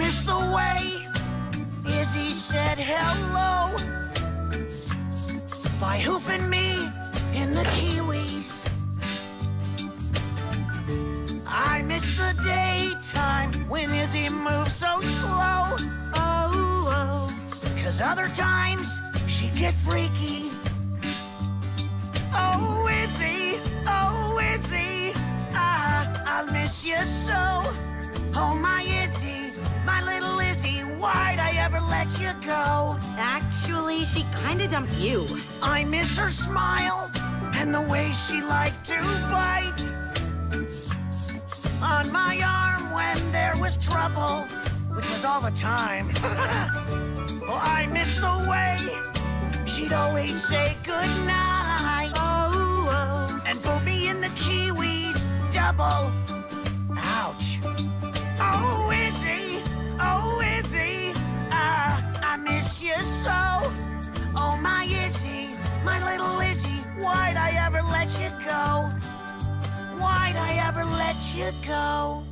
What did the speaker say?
miss the way Izzy said hello by hoofing me in the Kiwis. I miss the daytime when Izzy moved so slow. Oh, oh. Cause other times she'd get freaky. Oh, Izzy, oh, Izzy, ah, I'll miss you so. Oh, my my little Izzy, why'd I ever let you go? Actually, she kinda dumped you. I miss her smile and the way she liked to bite on my arm when there was trouble, which was all the time. oh, I miss the way she'd always say goodnight Oh, oh. and put me in the Kiwis double. My little Izzy, why'd I ever let you go? Why'd I ever let you go?